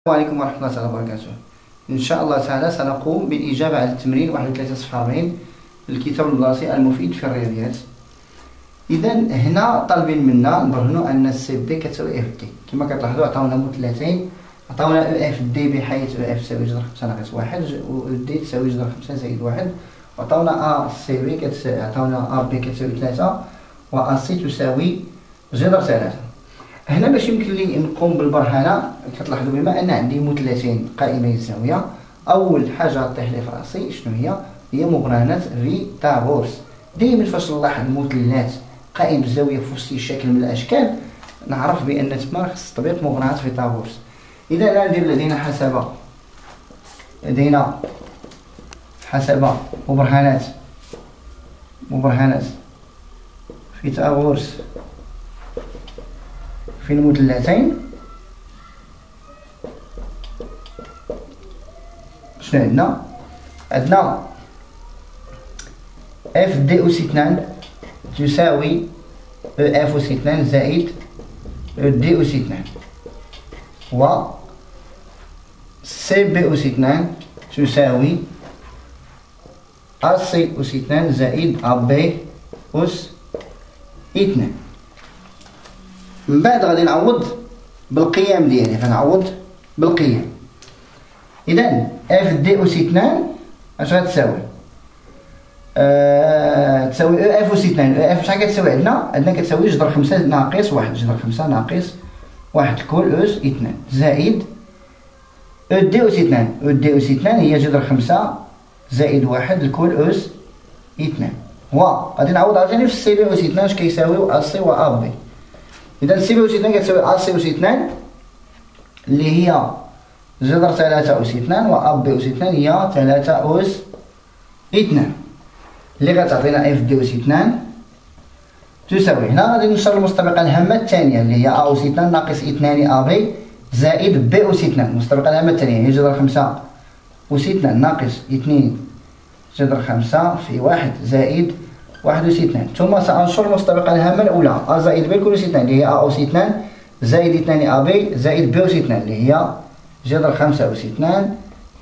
السلام عليكم ورحمة الله وبركاته. إن شاء الله تعالى سنقوم بالإجابة على التمرين 31 الكتاب المدرسي المفيد في الرياضيات. إذا هنا طالبين منا نبرهنوا أن ال CB كتساوي FD. كما كتلاحظوا عطاونا مثلثين عطاونا FD بحيث إف تساوي جذر 5 ناقص 1 و دي تساوي جذر 5 زائد 1 وعطاونا آ CB كتساوي عطاونا AB كتساوي 3 و AC تساوي جذر 3 هنا باش يمكن لي نقوم بالبرهنة كتلاحظوا بما أن عندي مثلثين قائمي الزاويه أول حاجة طيح لي في راسي شنو هي؟ هي مقارنه فيثاغورس دائما فاش نلاحظ مثلث قائم الزاويه في وسط شكل من الأشكال نعرف بأن تما خص تطبيق مقارنه فيثاغورس إذا لا ندير لدينا حسب لدينا حسب مبرهنات. مبرهنات. فيثاغورس في المثلثين شنو عندنا؟ عندنا FD اس اثنان تساوي F اس اثنان زائد D اس اثنان. و CB اس اثنان تساوي C اس اثنان زائد B اس اثنان. من بعد غادي نعوض بالقيم ديالي غنعوض بالقيم إذا FD اس 2 اش غتساوي؟ أه تساوي أو F اس 2 أو F شحال كتساوي عندنا؟ عندنا كتساوي جذر 5 ناقص 1 جذر 5 ناقص 1 الكل أس 2 زائد أو D اس 2 أو D اس 2 هي جذر 5 زائد 1 الكل أس 2 و غادي نعوض عاوتاني في ال CB اس 2 اش كيساويو AC و AB إذا CB أس اثنان كتساوي AC أس اثنان اللي هي جذر ثلاثة أس اثنان و AB أس اثنان هي ثلاثة أس اثنان اللي غتعطينا FD أس اثنان تساوي. هنا غادي ننشر المتطابقة الهامة الثانية اللي هي A أس اثنان ناقص اثنان AB زائد B أس اثنان المتطابقة الهامة الثانية هي جذر خمسة أس اثنان ناقص اثنين جذر خمسة في واحد زائد واحد وس اثنان ثم سأنشر المتطابقة الهامة الأولى. أ زائد ب كل اثنان اللي هي أ أس اثنان زائد اثنان أ ب زائد ب أس اثنان اللي هي جذر خمسة أس اثنان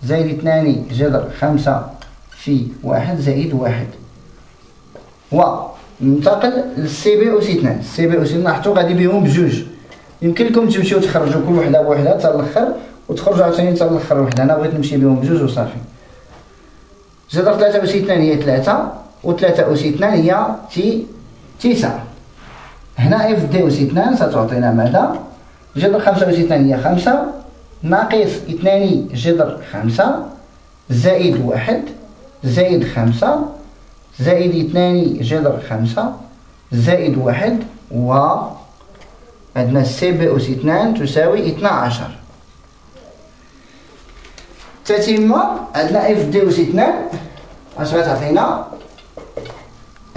زائد اثنان جذر خمسة في واحد زائد واحد. و ننتقل لل CB أس اثنان ال CB أس اثنان حطو غادي بهم بجوج. يمكن لكم تمشيو تخرجوا كل وحدة بوحدها حتى الأخر وتخرجوا عاوتاني حتى الأخر وحدة. أنا بغيت نمشي بهم بجوج وصافي. جذر ثلاثة أس اثنان هي ثلاثة. وثلاثة أس اثنان هي تي تسعة هنا إف دي أس اثنان ستعطينا ماذا؟ جذر خمسة أس اثنان هي خمسة ناقص اثنان جذر خمسة زائد واحد زائد خمسة زائد اثنان جذر خمسة زائد واحد و عندنا CB أس اثنان تساوي اثنا عشر تتمة عندنا FD أس اثنان أش غتعطينا؟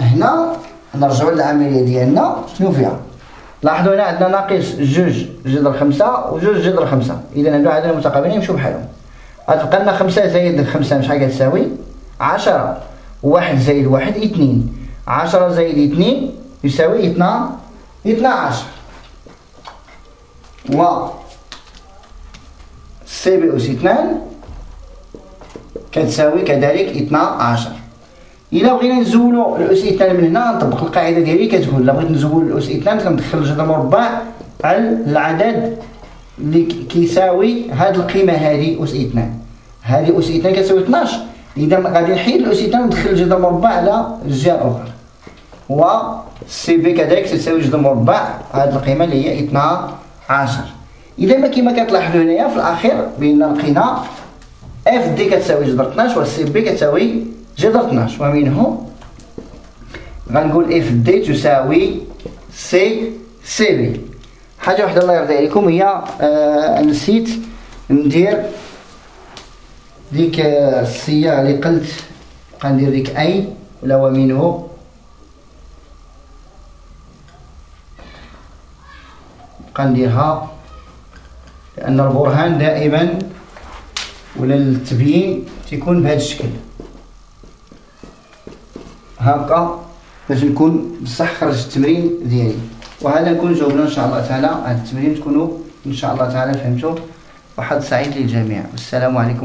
هنا نرجعوا للعملية ديالنا. شنو فيها؟ لاحظوا هنا عندنا ناقص جوج جذر خمسة وجوج جذر خمسة. إذا هادو عدد متقابلين يمشوا بحالهم. غتبقى لنا خمسة زائد خمسة شحال كتساوي عشرة. واحد زائد واحد اثنين. عشرة زائد اثنين يساوي اثنا اثنا عشر و CB أس اثنان كتساوي كذلك اثنا عشر الا بغينا نزولو الاس اثنان من هنا نطبق القاعده ديالي كتقول الا بغيت نزول الاس اثنان كندخل الجذر مربع على العدد اللي كيساوي هاد القيمه هذه اس اثنان هذه اس اثنان كتساوي 12 اذا غادي نحيد الاس اثنان وندخل الجذر مربع على الجهه الاخرى و CB كذلك تساوي جذر مربع هاد القيمه اللي هي 12 اذا ما كما كتلاحظوا هنايا في الاخير بان لقينا FD كتساوي جذر 12 و CB كتساوي جذر 12 ومنه غنقول FD تساوي C CB حاجة واحدة الله يرضي عليكم. هي آه نسيت ندير ديك الصيغة اللي قلت. غندير ديك اي ولا ومنه غنديرها. لأن البرهان دائما ولا التبيين تيكون بهذا الشكل. هكا باش نكون بصح خرج التمرين ديالي. وهذا نكون جاوبنا إن شاء الله تعالى. هذا التمرين تكونوا إن شاء الله تعالى فهمتوا؟ وحظ سعيد للجميع. والسلام عليكم.